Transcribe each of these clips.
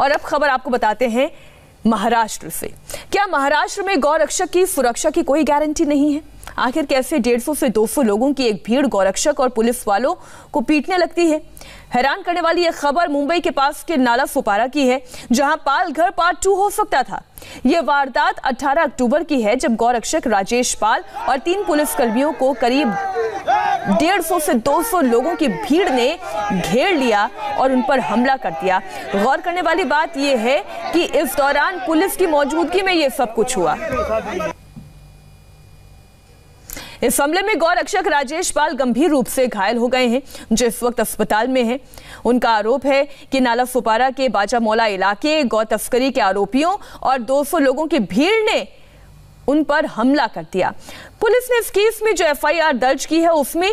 और अब खबर आपको बताते हैं महाराष्ट्र से। क्या महाराष्ट्र में गौरक्षक की सुरक्षा की कोई गारंटी नहीं है? आखिर कैसे 150 से 200 लोगों की एक भीड़ गौरक्षक और पुलिस वालों को पीटने लगती है? हैरान करने वाली यह खबर मुंबई के पास के नाला फुपारा की है, जहाँ पाल घर पार्ट टू हो सकता था। यह वारदात 18 अक्टूबर की है, जब गौरक्षक राजेश पाल और तीन पुलिसकर्मियों को करीब डेढ़ सौ से 200 लोगों की भीड़ ने घेर लिया और उन पर हमला कर दिया। गौर करने वाली बात यह है कि इस दौरान पुलिस की मौजूदगी में यह सब कुछ हुआ। इस हमले में गौ रक्षक राजेश पाल गंभीर रूप से घायल हो गए हैं जो इस वक्त अस्पताल में हैं। उनका आरोप है कि नाला सुपारा के बाजामौला इलाके गौ तस्करी के आरोपियों और 200 लोगों की भीड़ ने उन पर हमला कर दिया। पुलिस ने इस केस में जो एफआईआर दर्ज की है, उसमें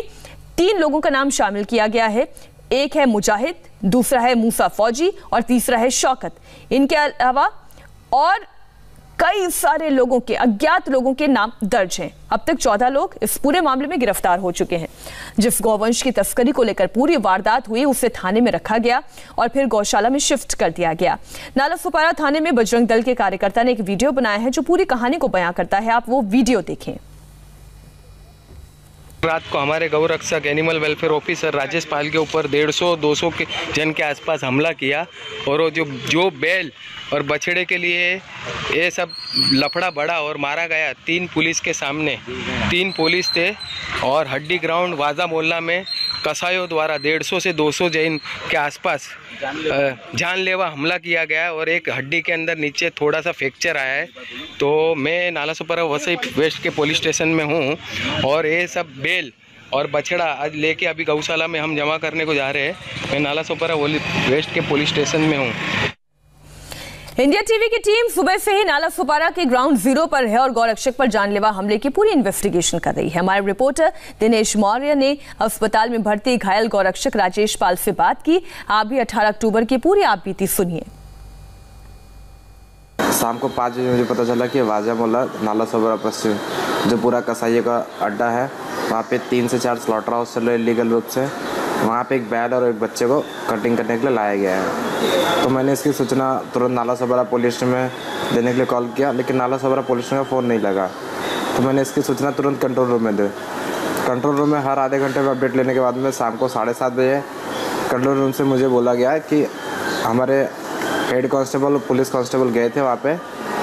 तीन लोगों का नाम शामिल किया गया है। एक है मुजाहिद, दूसरा है मूसा फौजी और तीसरा है शौकत। इनके अलावा और कई सारे लोगों के, अज्ञात लोगों के नाम दर्ज हैं। अब तक चौदह लोग इस पूरे मामले में गिरफ़्तार हो चुके हैं। जिस गौवंश की तस्करी को लेकर पूरी वारदात हुई, उसे थाने में रखा गया और फिर गौशाला में शिफ्ट कर दिया गया। नाला सुपारा थाने में बजरंग दल के कार्यकर्ता ने एक वीडियो बनाया है, जो पूरी कहानी को बयां करता है। आप वो वीडियो देखें। रात को हमारे गौरक्षक animal welfare officer Rajesh Pal के ऊपर डेढ़ सौ, दो सौ के जन के आसपास हमला किया और वो जो जो बैल और बछड़े के लिए ये सब लफड़ा बड़ा और मारा गया। तीन पुलिस के सामने, तीन पुलिस थे और हड्डी ग्राउंड वाजा मोहल्ला में कसायों द्वारा डेढ़ सौ से दो सौ जैन के आसपास जानलेवा। हमला किया गया और एक हड्डी के अंदर नीचे थोड़ा सा फ्रैक्चर आया है। तो मैं नाला सुपरा वसई वेस्ट के पुलिस स्टेशन में हूँ और ये सब बेल और बछड़ा आज लेके अभी गौशाला में हम जमा करने को जा रहे हैं। मैं नाला सोपरा वेस्ट के पुलिस स्टेशन में हूँ। इंडिया टीवी की टीम सुबह से ही नाला सुपारा के ग्राउंड ज़ीरो पर है और गौरक्षक पर जानलेवा हमले की पूरी इन्वेस्टिगेशन कर रही है। हमारे रिपोर्टर दिनेश मौर्य ने अस्पताल में भर्ती घायल गौरक्षक राजेश पाल से बात की। आप भी 18 अक्टूबर की पूरी आप बीती सुनिए। शाम को पाँच बजे मुझे पता चला कि वाजा मोला नाला सबरा पश्चिम जो पूरा कसाई का अड्डा है, वहाँ पे तीन से चार स्लॉटर हाउस चल रहे लीगल रूप से। वहाँ पे एक बैल और एक बच्चे को कटिंग करने के लिए लाया गया है। तो मैंने इसकी सूचना तुरंत नाला सबरा पुलिस में देने के लिए कॉल किया, लेकिन नाला सबरा पुलिस स्टेशन का फ़ोन नहीं लगा। तो मैंने इसकी सूचना तुरंत कंट्रोल रूम में दी। कंट्रोल रूम में हर आधे घंटे में अपडेट लेने के बाद में शाम को साढ़े सात बजे कंट्रोल रूम से मुझे बोला गया कि हमारे हेड कांस्टेबल पुलिस कांस्टेबल गए थे वहाँ पे,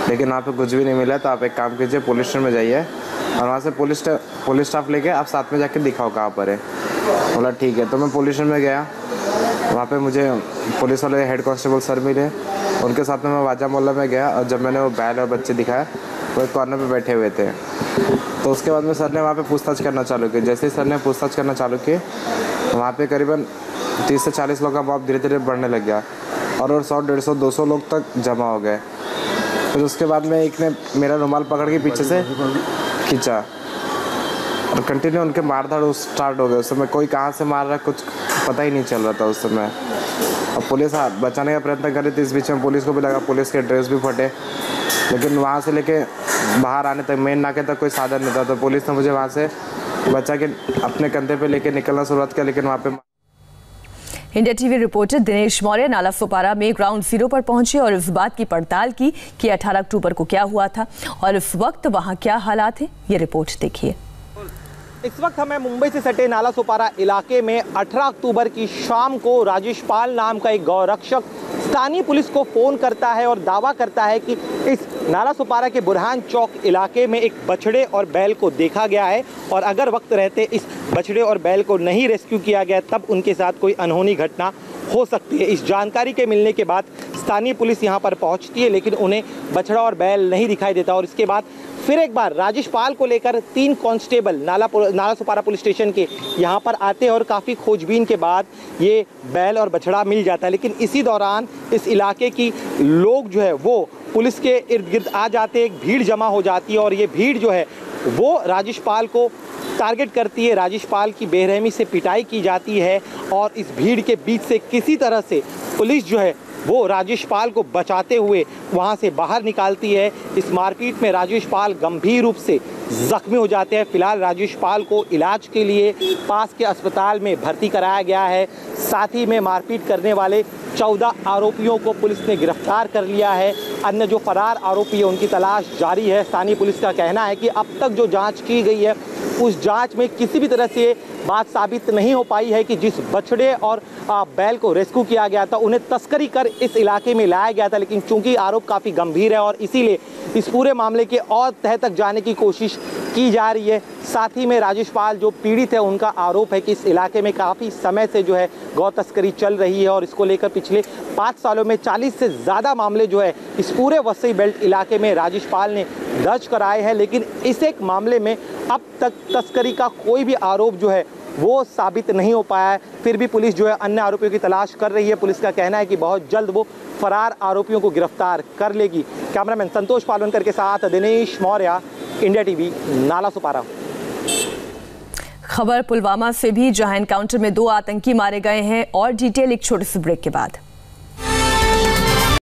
लेकिन वहाँ पे कुछ भी नहीं मिला तो आप एक काम कीजिए पुलिस स्टेशन में जाइए और वहाँ से पुलिस पुलिस स्टाफ लेके आप साथ में जाके दिखाओ कहाँ पर है। बोला, ठीक है। तो मैं पुलिस में गया। वहाँ पे मुझे पुलिस वाले हेड कांस्टेबल सर मिले। उनके साथ में मैं वाजा मोहल्ला में गया और जब मैंने वो बैल और बच्चे दिखाया, वो एक कॉर्नर पे बैठे हुए थे। तो उसके बाद में सर ने वहाँ पे पूछताछ करना चालू की। जैसे ही सर ने पूछताछ करना चालू की, वहाँ पे करीबन तीस से चालीस लोग का मॉब धीरे धीरे बढ़ने लग गया और और सौ, डेढ़ सौ, दो सौ लोग तक जमा हो गए। फिर उसके बाद में एक ने मेरा रुमाल पकड़ के पीछे से खींचा। और कंटिन्यू उनके मार धाड़ स्टार्ट हो गए। उस समय कोई कहाँ से मार रहा, कुछ पता ही नहीं चल रहा था उस समय। और पुलिस बचाने का प्रयत्न कर रही थी इस बीच में। पुलिस को भी लगा, पुलिस के ड्रेस भी फटे। लेकिन वहाँ से लेके बाहर आने तक मेन नाके तक कोई साधन नहीं था। तो पुलिस ने मुझे वहाँ से बचा के अपने कंधे पे लेके निकलना शुरुआत किया, लेकिन वहाँ पे India TV reporter Dinesh Maurya Nala Sopara में ग्राउंड ज़ीरो पर पहुँचे और इस बात की पड़ताल की कि 18 अक्टूबर को क्या हुआ था और इस वक्त वहाँ क्या हालात हैं, ये रिपोर्ट देखिए। इस वक्त हमें मुंबई से सटे नाला सुपारा इलाके में 18 अक्टूबर की शाम को राजेश पाल नाम का एक गौरक्षक स्थानीय पुलिस को फ़ोन करता है और दावा करता है कि इस नाला सुपारा के बुरहान चौक इलाके में एक बछड़े और बैल को देखा गया है और अगर वक्त रहते इस बछड़े और बैल को नहीं रेस्क्यू किया गया, तब उनके साथ कोई अनहोनी घटना हो सकती है। इस जानकारी के मिलने के बाद स्थानीय पुलिस यहाँ पर पहुँचती है, लेकिन उन्हें बछड़ा और बैल नहीं दिखाई देता। और इसके बाद फिर एक बार राजेश पाल को लेकर तीन कांस्टेबल नाला नाला सुपारा पुलिस स्टेशन के यहाँ पर आते हैं और काफ़ी खोजबीन के बाद ये बैल और बछड़ा मिल जाता है। लेकिन इसी दौरान इस इलाके की लोग जो है, वो पुलिस के इर्द गिर्द आ जाते एक भीड़ जमा हो जाती है और ये भीड़ जो है, वो राजेश पाल को टारगेट करती है। राजेश पाल की बेरहमी से पिटाई की जाती है और इस भीड़ के बीच से किसी तरह से पुलिस जो है वो राजेश पाल को बचाते हुए वहाँ से बाहर निकालती है। इस मारपीट में राजेश पाल गंभीर रूप से जख्मी हो जाते हैं। फ़िलहाल राजेश पाल को इलाज के लिए पास के अस्पताल में भर्ती कराया गया है। साथ ही में मारपीट करने वाले चौदह आरोपियों को पुलिस ने गिरफ़्तार कर लिया है। अन्य जो फरार आरोपी है, उनकी तलाश जारी है। स्थानीय पुलिस का कहना है कि अब तक जो जाँच की गई है उस जाँच में किसी भी तरह से बात साबित नहीं हो पाई है कि जिस बछड़े और बैल को रेस्क्यू किया गया था, उन्हें तस्करी कर इस इलाके में लाया गया था, लेकिन चूँकि आरोप काफ़ी गंभीर है और इसीलिए इस पूरे मामले के और तह तक जाने की कोशिश की जा रही है। साथ ही में राजेश पाल जो पीड़ित है, उनका आरोप है कि इस इलाके में काफ़ी समय से जो है गौ तस्करी चल रही है और इसको लेकर पिछले पाँच सालों में चालीस से ज़्यादा मामले जो है इस पूरे वसई बेल्ट इलाके में राजेश पाल ने दर्ज कराए हैं। लेकिन इस एक मामले में अब तक तस्करी का कोई भी आरोप जो है वो साबित नहीं हो पाया है। फिर भी पुलिस जो है अन्य आरोपियों की तलाश कर रही है। पुलिस का कहना है कि बहुत जल्द वो फरार आरोपियों को गिरफ़्तार कर लेगी। कैमरामैन संतोष पालवनकर के साथ दिनेश मौर्य, इंडिया टीवी, नाला सुपारा। खबर पुलवामा से भी जहाँ एनकाउंटर में दो आतंकी मारे गए हैं, और डिटेल एक छोटे से ब्रेक के बाद।